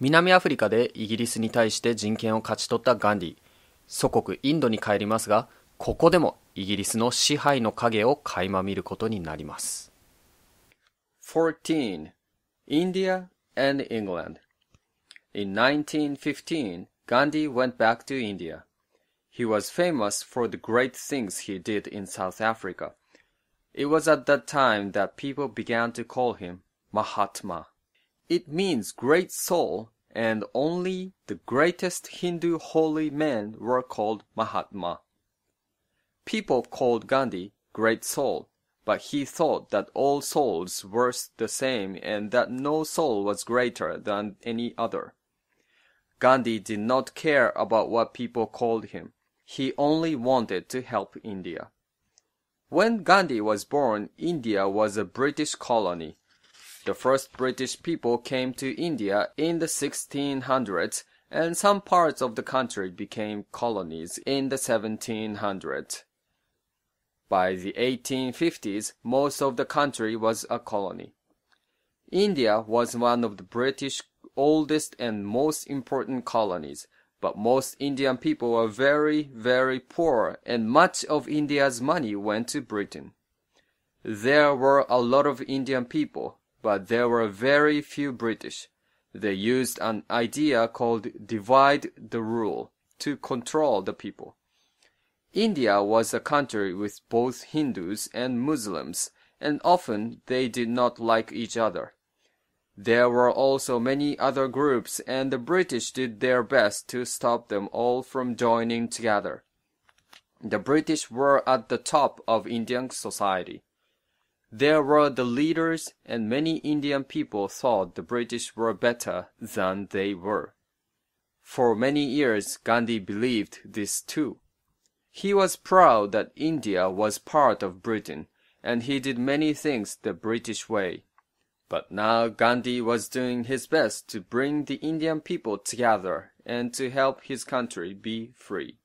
南アフリカでイギリスに対して人権を勝ち取ったガンディ。祖国インドに帰りますが、ここでもイギリスの支配の影を垣間見ることになります。 14. India and England. In 1915, Gandhi went back to India. He was famous for the great things he did in South Africa. It was at that time that people began to call him Mahatma. It means great soul, and only the greatest Hindu holy men were called Mahatma. People called Gandhi great soul, but he thought that all souls were the same and that no soul was greater than any other. Gandhi did not care about what people called him. He only wanted to help India. When Gandhi was born, India was a British colony. The first British people came to India in the 1600s and some parts of the country became colonies in the 1700s. By the 1850s, most of the country was a colony. India was one of the British oldest and most important colonies, but most Indian people were very, very poor and much of India's money went to Britain. There were a lot of Indian people, but there were very few British. They used an idea called divide the rule to control the people. India was a country with both Hindus and Muslims, and often they did not like each other. There were also many other groups, and the British did their best to stop them all from joining together. The British were at the top of Indian society. There were the leaders, and many Indian people thought the British were better than they were. For many years, Gandhi believed this too. He was proud that India was part of Britain, and he did many things the British way. But now Gandhi was doing his best to bring the Indian people together and to help his country be free.